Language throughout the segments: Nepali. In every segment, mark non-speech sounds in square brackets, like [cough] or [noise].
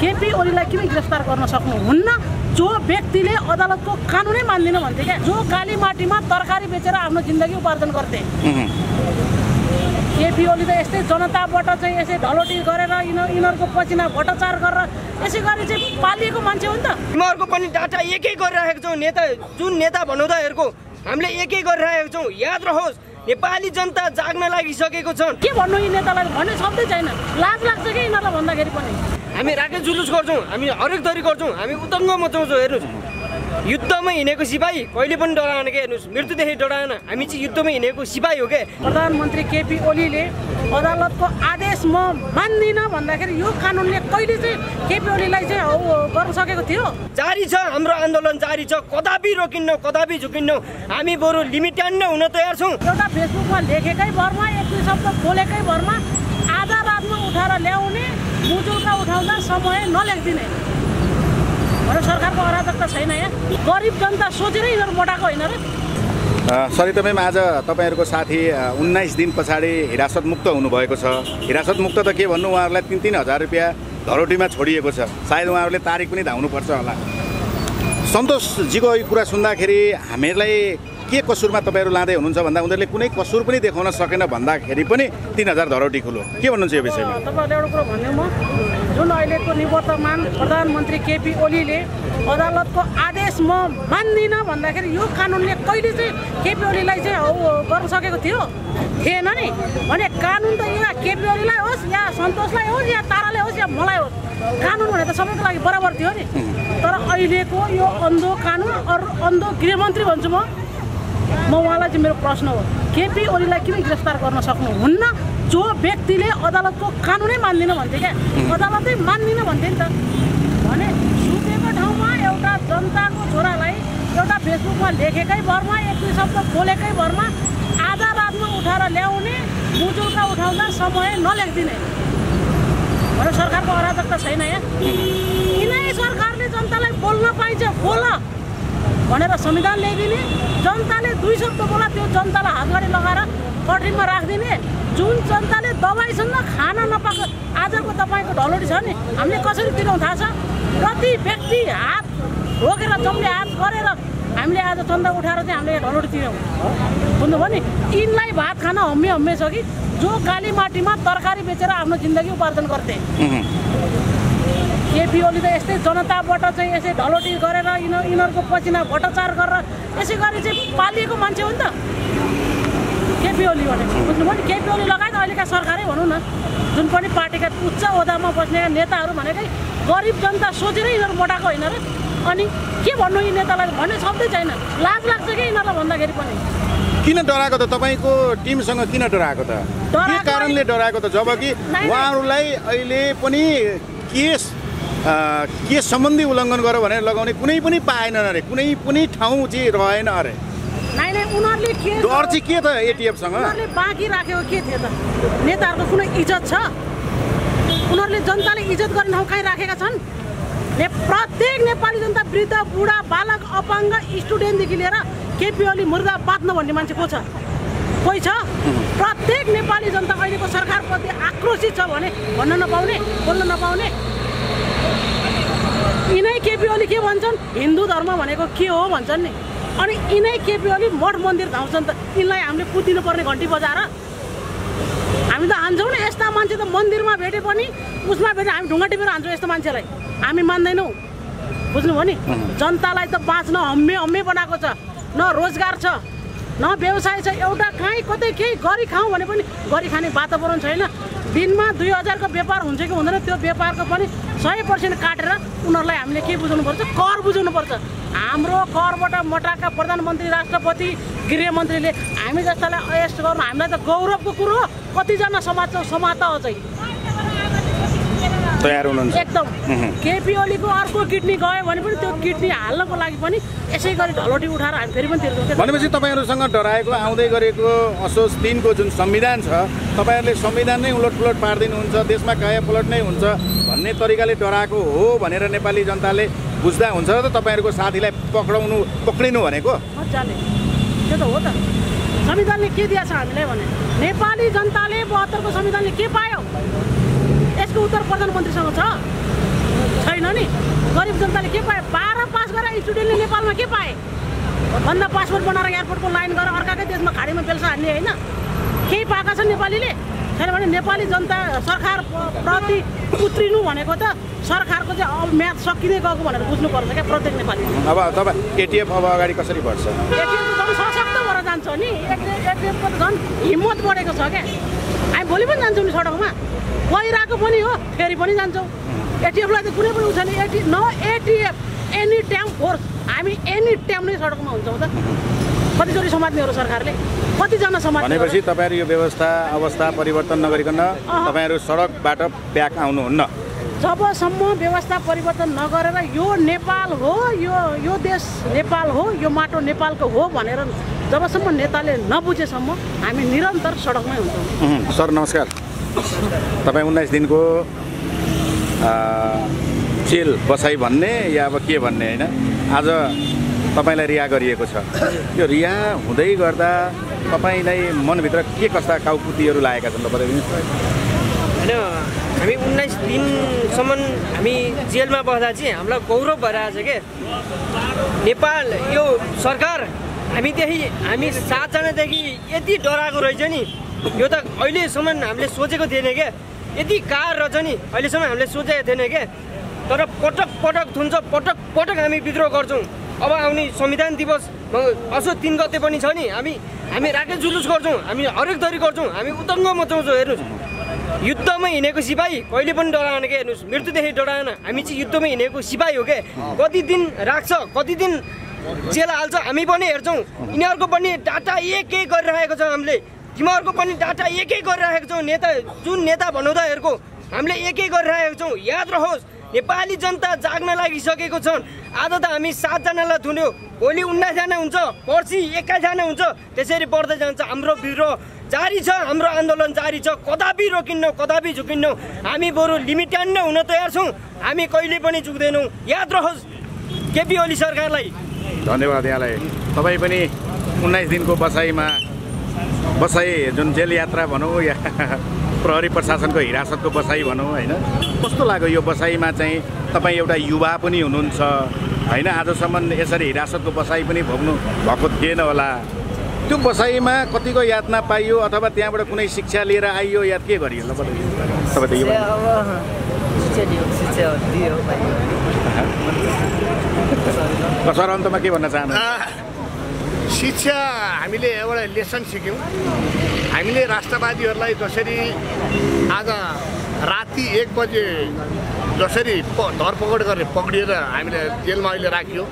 केपी ओलीलाई किन गिरफ्तार गर्न सक्नुहुन्न? जो व्यक्तिले अदालतको कानुनै मान्दिनँ भन्थे क्या? जो काली माटीमा तरकारी बेचेर आफ्नो जिन्दगी उपार्जन गर्थे। केपी ओली त यस्तै जनताबाट चाहिँ यसै ढलोटी गरेर यिनीहरू यिनीहरूको पसिना भट्टाचार गरेर यसै गरी चाहिँ पालिएको मान्छे हो नि त। तिमीहरूको पनि डाटा एकै गरिरहेको छौँ नेता जुन नेता भन्नुहुँदाहरूको हामीले एकै गरिरहेको छौँ। याद रहोस् नेपाली जनता जाग्न लागिसकेको छ के भन्नु यी नेतालाई भन्ने शब्दै छैन। लाज लाग्छ कि यिनीहरूलाई भन्दाखेरि पनि? हामी राकेश जुलुस गर्छौँ हामी हरेक थरी गर्छौँ हामी उतङ्ग मचाउँछौँ हेर्नुहोस्। युद्धमा हिँडेको सिपाही कहिले पनि डराएन के हेर्नुहोस् मृत्युदेखि डराएन। हामी चाहिँ युद्धमा हिँडेको सिपाही हो के? प्रधानमन्त्री केपी ओलीले अदालतको आदेश म मान्दिनँ भन्दाखेरि यो कानुनले कहिले चाहिँ केपी ओलीलाई चाहिँ गर्न सकेको थियो? जारी छ हाम्रो आन्दोलन जारी छ। कदापि रोकिन्न कदापि झुकिन्न। हामी बरु लिमिटेड नै हुन तयार छौँ। एउटा फेसबुकमा लेखेकै भरमा एक दुई शब्द बोलेकै भरमा आधा रातमा उठाएर ल्याउने मुजुल्का उठाउँदा समय नलेखिदिने। भने सरकारको अराजकता छैन यहाँ। गरिब जनता सोचेरै यिनीहरू मोटाएको होइन र। सरिता म्याम आज तपाईँहरूको साथी उन्नाइस दिन पछाडि हिरासत मुक्त हुनुभएको छ। हिरासत मुक्त त के भन्नु उहाँहरूलाई तिन तिन हजार रुपियाँ धरोटीमा छोडिएको छ। सायद उहाँहरूले तारिक पनि धाउनुपर्छ होला। सन्तोषजीको यो कुरा सुन्दाखेरि हामीहरूलाई के कसुरमा तपाईँहरू लाँदै हुनुहुन्छ भन्दा उनीहरूले कुनै कसुर पनि देखाउन सकेन भन्दाखेरि पनि तिन हजार धरोटी खुलो। के भन्नुहुन्छ यो विषयमा? तपाईँहरूले एउटा कुरो भन्यो म। जुन अहिलेको निवर्तमान प्रधानमन्त्री केपी ओलीले अदालतको आदेश म मान्दिनँ भन्दाखेरि यो कानुनले कहिले चाहिँ केपी ओलीलाई चाहिँ गर्न सकेको थियो? थिएन नि। भने कानुन त या केपी ओलीलाई होस् या सन्तोषलाई होस् या ताराले होस् या मलाई होस् कानुन भने त सबैको लागि बराबर थियो नि। तर अहिलेको यो अन्धो कानुन अरू अन्धो गृहमन्त्री भन्छु म म उहाँलाई चाहिँ मेरो प्रश्न हो। केपी ओलीलाई किन गिरफ्तार गर्न सक्नुहुन्न? जो व्यक्तिले अदालतको कानुनै मान्दिनँ भन्थे क्या? अदालतै मान्दिनँ भन्थे नि त। भने सुतेको ठाउँमा एउटा जनताको छोरालाई एउटा फेसबुकमा लेखेकै भरमा एक दुई शब्द बोलेकै भरमा आधा रातमा उठाएर ल्याउने मुजुल्का उठाउँदा समय नलेखिदिने। भने सरकारको अराजकता छैन यहाँ यिनै सरकारले जनतालाई बोल्न पाइन्छ बोल भनेर संविधान ल्याइदिने। जनताले दुई शब्द बोला त्यो जनतालाई हातगाडी लगाएर कठिनमा राखिदिने। जुन जनताले दबाईसँग खान नपाएको आजको तपाईँको ढलोटी छ नि हामीले कसरी तिरौँ थाहा छ? प्रति व्यक्ति हात रोकेर जम्ले हात गरेर हामीले आज चन्दा उठाएर चाहिँ हामीले ढलोटी तिर्यौँ बुझ्नुभयो नि? यिनलाई भात खान हम्मे हम्मे छ कि? जो काली माटीमा तरकारी बेचेर आफ्नो जिन्दगी उपार्जन गर्थे। केपी ओली त यस्तै जनताबाट चाहिँ यसै ढलोटी गरेर यिनीहरू यिनीहरूको पसिना भट्टाचार गरेर यसै गरी चाहिँ पालिएको मान्छे हो नि त। केपी ओली भनेको बुझ्नुभयो नि केपी ओली लगायत अहिलेका सरकारै भनौँ न। जुन पनि पार्टीका उच्च ओदामा बस्ने नेताहरू भनेकै गरिब जनता सोचेरै यिनीहरू मोटाएको होइन र। अनि के भन्नु यी नेतालाई भन्ने शब्दै छैन। लाज लाग्छ कि यिनीहरूलाई भन्दाखेरि पनि? किन डराएको त? तपाईँको टिमसँग किन डराएको त? के कारणले डराएको त? जबकि [laughs] नाइ- उहाँहरूलाई अहिले पनि केस केस सम्बन्धी उल्लङ्घन गर्यो भनेर लगाउने कुनै पनि पाएनन् अरे। कुनै पनि ठाउँ चाहिँ रहेन अरे। उनीहरूले के डर चाहिँ के त एटिएफसँग उनीहरूले बाँकी राखेको के थियो त? नेताहरूको कुनै इज्जत छ? उनीहरूले जनताले इज्जत गर्ने ठाउँ कहीँ राखेका छन्? ने प्रत्येक नेपाली जनता वृद्ध बुढा बालक अपाङ्ग स्टुडेन्टदेखि लिएर केपी ओली मुर्गा बाँच्न भन्ने मान्छे को छ? कोही छ? प्रत्येक नेपाली जनता अहिलेको सरकारप्रति आक्रोशित छ भने भन्न नपाउने बोल्न नपाउने। यिनै केपी ओली के भन्छन्? हिन्दू धर्म भनेको के हो भन्छन् नि? अनि यिनै केपी ओली मठ मन्दिर धाउँछन् त यिनलाई हामीले कुदिनु पर्ने घन्टी बजाएर हामी त हान्छौँ नि यस्ता मान्छे त मन्दिरमा भेटे पनि उसमा भेटे हामी ढुङ्गा टिपेर हान्छौँ यस्तो मान्छेलाई। हामी मान्दैनौँ। बुझ्नुभयो नि? जनतालाई त बाँच्न हम्मे हम्मे बनाएको छ न रोजगार छ न व्यवसाय छ एउटा काहीँ कतै केही गरी खाउँ भने पनि गरी खाने वातावरण छैन। दिनमा दुई हजारको व्यापार हुन्छ कि हुँदैन त्यो व्यापारको पनि सय पर्सेन्ट काटेर उनीहरूलाई हामीले के बुझाउनुपर्छ कर बुझाउनुपर्छ हाम्रो करबाट मोटाका प्रधानमन्त्री राष्ट्रपति गृहमन्त्रीले हामी जस्तालाई अरेस्ट गर्नु हामीलाई त गौरवको कुरो हो। कतिजना समाज समाज अझै। तयार हुनुहुन्छ। एकदम। केपी ओलीको अर्को किडनी गयो भने पनि त्यो किडनी हाल्नको लागि पनि यसै गरी ढलोटी उठाएर हामी फेरि पनि तिर्छौँ भनेपछि तपाईँहरूसँग डराएको आउँदै गरेको असोज तिनको जुन संविधान छ तपाईँहरूले संविधान नै उलटपुलट पारिदिनुहुन्छ देशमा काया पलट नै हुन्छ भन्ने तरिकाले डराएको हो भनेर नेपाली जनताले बुझ्दा हुन्छ र त तपाईँहरूको साथीलाई पक्राउनु पक्रिनु भनेको? त्यो त हो त। संविधानले के दिएको छ हामीलाई भने? नेपाली जनताले बहत्तरको संविधानले के पायो? यसको उत्तर प्रधानमन्त्रीसँग छ। स्टुडेन्टले नेपालमा के पाए? भन्दा पासपोर्ट बनाएर एयरपोर्टको लाइन गरेर अर्काकै देशमा खाडीमा बेल्छ हान्ने होइन। केही पाएका छन् नेपालीले? छैन भने नेपाली जनता सरकार प्रति उत्रिनु भनेको त सरकारको चाहिँ अब म्याच सकिँदै गएको भनेर बुझ्नुपर्छ क्या प्रत्येक नेपाली। अब तपाईँ एटिएफ अब अगाडि कसरी बढ्छ? एटिएम त झन् सशक्त भएर जान्छ नि। त झन् हिम्मत बढेको छ क्या। हामी भोलि पनि जान्छौँ नि सडकमा। गइरहेको पनि हो फेरि पनि जान्छौँ। एटिएफलाई त कुनै पनि उठाउने एटी न A T F any time force हामी एनी टाइम नै सडकमा हुन्छौँ त। कतिचोटि समात्ने हो र सरकारले कतिजना र? भनेपछि तपाईँहरू यो व्यवस्था अवस्था परिवर्तन नगरिकन तपाईँहरू सडकबाट ब्याक आउनुहुन्न। जबसम्म व्यवस्था परिवर्तन नगरेर यो नेपाल हो यो यो देश नेपाल हो यो माटो नेपालको हो भनेर जबसम्म नेताले नबुझेसम्म हामी निरन्तर सडकमै हुन्छौँ। सर नमस्कार। तपाईँ उन्नाइस दिनको जेल बसाइ भन्ने या अब के भन्ने होइन आज तपाईँलाई रिहा गरिएको छ। यो रिहा हुँदै गर्दा तपाईँलाई मनभित्र के कस्ता काउकुतीहरू लागेका छन् त बताइदिनुहोस्। होइन हामी उन्नाइस दिनसम्म हामी जेलमा बस्दा चाहिँ हामीलाई गौरव भएर आएको छ के? नेपाल यो सरकार हामी त्यही हामी सातजनादेखि यति डराएको रहेछ नि। यो त अहिलेसम्म हामीले सोचेको थिएन क्या यति कार रहेछ नि अहिलेसम्म हामीले सोचेको थिएन क्या तर पटक पटक थुन्छ पटक पटक हामी विद्रोह गर्छौँ। अब आउने संविधान दिवस असो तिन गते पनि छ नि हामी हामी राकेश जुलुस गर्छौँ हामी हरेक थरी गर्छौँ हामी उतङ्ग मचाउँछौँ हेर्नुहोस्। युद्धमा हिँडेको सिपाही कहिले पनि डराएन क्या हेर्नुहोस्। मृत्युदेखि डराएन हामी चाहिँ युद्धमा हिँडेको सिपाही हो क्या कति दिन राख्छ कति दिन जेल हाल्छ हामी पनि हेर्छौँ। यिनीहरूको पनि डाटा एक एक गरिरहेको छ हामीले। तिमीहरूको पनि डाटा एक गरिरहेको छौँ नेता जुन नेता भनाउँदाहरूको हामीले एक गरिरहेको छौँ। याद रहोस् नेपाली जनता जाग्न लागिसकेको छन्। आज त हामी सातजनालाई थुन्यो भोलि उन्नाइसजना हुन्छ पर्सि एक्काइसजना हुन्छ त्यसरी बढ्दै जान्छ हाम्रो विरोध जारी छ हाम्रो आन्दोलन जारी छ। कदापि रोकिन्न कदापि झुकिन्नौँ। हामी बरु लिमिटेड नै हुन तयार छौँ। हामी कहिले पनि चुक्दैनौँ याद रहोस् केपी ओली सरकारलाई। धन्यवाद यहाँलाई। तपाईँ पनि उन्नाइस दिनको बसाइमा बसाइ जुन जेल यात्रा भनौँ या [laughs] प्रहरी प्रशासनको हिरासतको बसाइ भनौँ होइन? कस्तो लाग्यो यो बसाइमा चाहिँ? तपाईँ एउटा युवा पनि हुनुहुन्छ होइन? आजसम्म यसरी हिरासतको बसाइ पनि भोग्नु भएको थिएन होला। त्यो बसाइमा कतिको यातना पाइयो अथवा त्यहाँबाट कुनै शिक्षा लिएर आइयो या के गरियो ल तपाईँ त [laughs] सर अन्तमा के भन्न चाहनु शिक्षा हामीले एउटा लेसन सिक्यौँ। हामीले राष्ट्रवादीहरूलाई जसरी आज राति एक बजे जसरी प- धरपकड गरेर पक्रिएर हामीले जेलमा अहिले राखियो।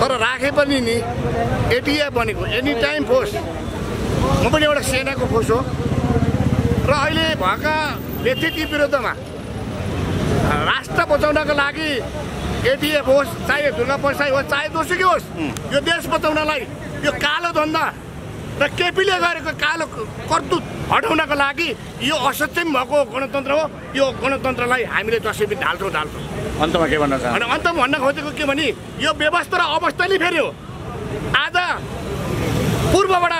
तर राखे पनि नि एटिए बनेको एनी टाइम फोर्स म पनि एउटा सेनाको फोर्स हो। र अहिले भएका व्यक्ति विरुद्धमा राष्ट्र बचाउनको लागि एटिएफ होस् चाहे दुर्गा प्रसाई होस् चाहे जोसुकै होस्? यो देश बचाउनलाई यो कालो धन्दा र केपीले गरेको कालो करतुत हटाउनको लागि यो असक्षम भएको गणतन्त्र हो। यो गणतन्त्रलाई हामीले जसै पनि ढाल्छौँ ढाल्छौँ। अन्तमा के भन्न चाहनु अनि अन्तमा भन्न खोजेको के भने यो व्यवस्था र अवस्था नै फेरि हो। आज पूर्वबाट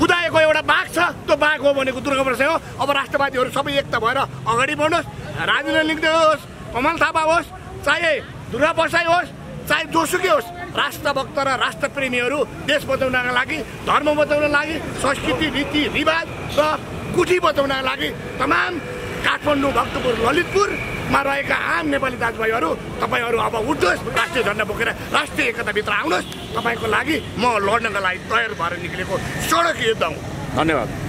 कुदाएको एउटा बाघ छ त्यो बाघ हो भनेको दुर्गा प्रसाद हो अब राष्ट्रवादीहरू सबै एकता भएर अगाडि बढ्नुहोस् राजेन्द्र लिङ्गे होस् कमल थापा होस् चाहे दुर्गा प्रसाई होस् चाहे जोसुकै होस्। राष्ट्रभक्त र राष्ट्रप्रेमीहरू देश बचाउनका लागि धर्म बचाउनको लागि संस्कृति रीति रिवाज र कुठी बचाउनका लागि तमाम काठमाडौँ भक्तपुर ललितपुरमा रहेका आम नेपाली दाजुभाइहरू तपाईँहरू अब उठ्नुहोस् राष्ट्रिय झन्डा बोकेर राष्ट्रिय एकताभित्र आउनुहोस्। तपाईँको लागि म लड्नको लागि तयार भएर निक्लेको सडक युद्ध हुँ। धन्यवाद।